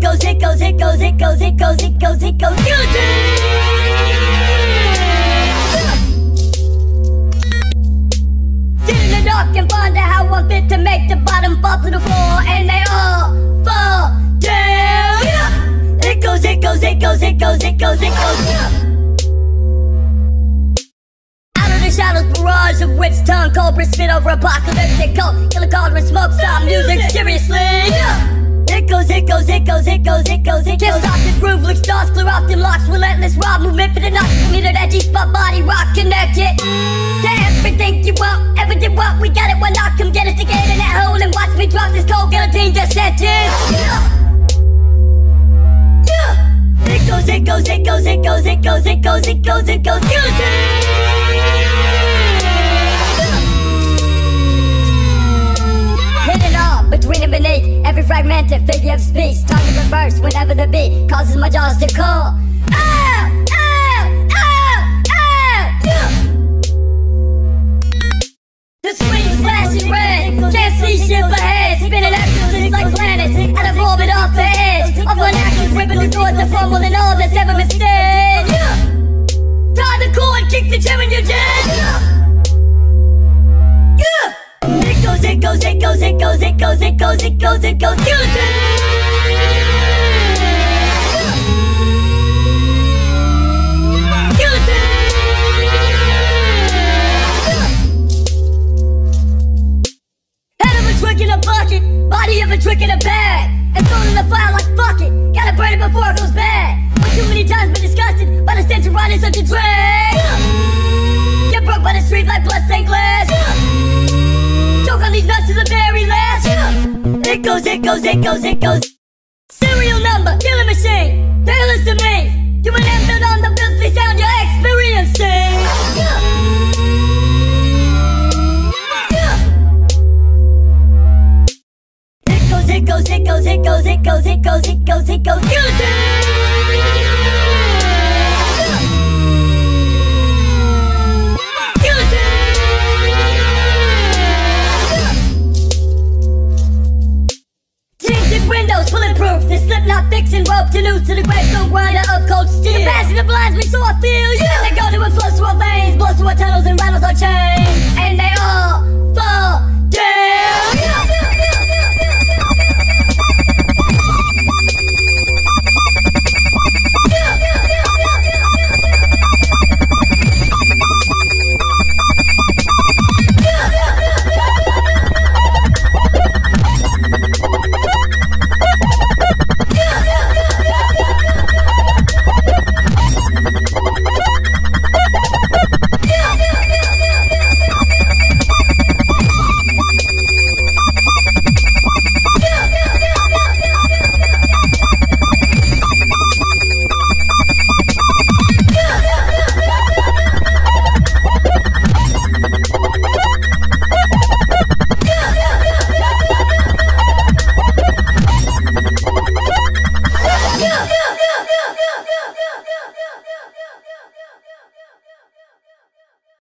goes, it goes, it goes, it goes, it goes, it goes, it goes, guilty. Sit in the dark and wonder how I'm fit to make the bottom fall to the floor, and they all fall down. It goes, it goes, it goes, it goes, it goes, it goes. Out of the shadows, barrage of witch tongue, cobra spit over apocalyptic cold, kill a cauldron, smoke, stop music seriously. It goes, it goes, it goes, it goes, it goes. Can't stop the groove, like stars, clear off them locks, relentless raw movement for the knock. Me to that G-spot body rock connected to everything you want, everything what we got it. Why not come get us together in that hole and watch me drop this cold guillotine just sentence. Yeah. Yeah. It goes, it goes, it goes, it goes, every fragmented figure of speech. Time to reverse whenever the beat causes my jaws to! Ow! Ow! Ow! Yeah. The flashing red, can't see shit ahead. Spinning like planets, off the edge. Of ripping the all that's ever mistakes. Yeah. Tie the cord, kick the chair and you're dead. Yeah. It goes, it goes, it goes, it goes. Head of a trick in a bucket, body of a trick in a bag. It goes, it goes, it goes. Serial number, killing machine. Taylor's to me. You an infant on the filthy sound you're experiencing. Yeah. Yeah. It goes, it goes, it goes, it goes, it goes, it goes, it goes, it goes, guilty! Bulletproof, the slip not fixing rope to noose to the gravestone grinder of cold steel. The passion of blinds me so I feel you. Let go to it flows through our veins, blows through our tunnels and rattles our chains.